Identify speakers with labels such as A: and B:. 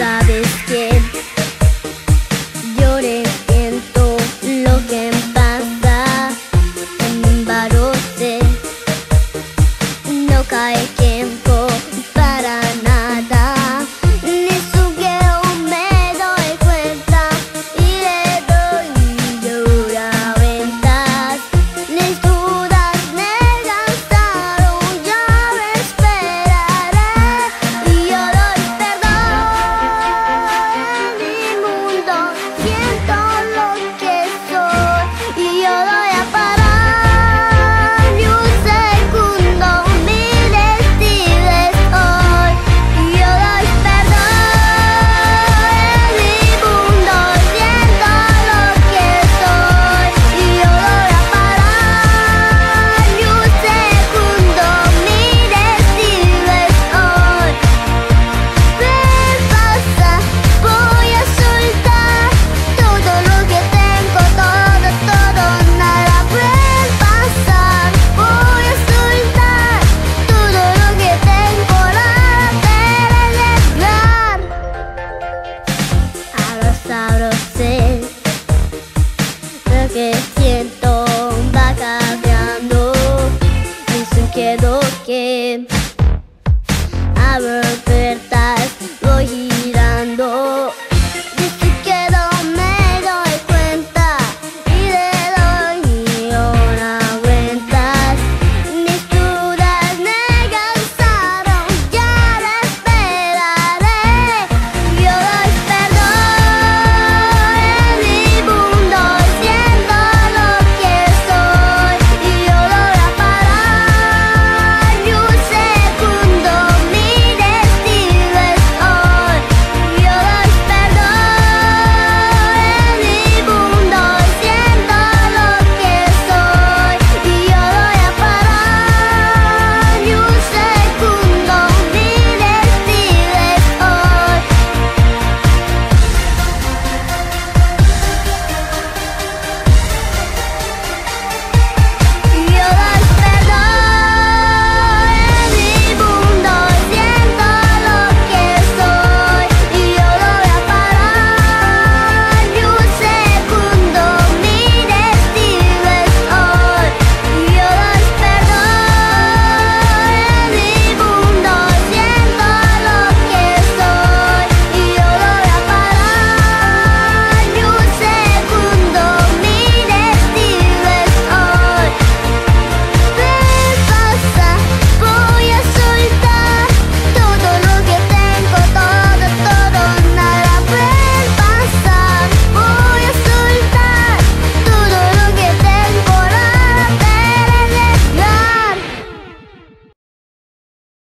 A: sabes cambiando y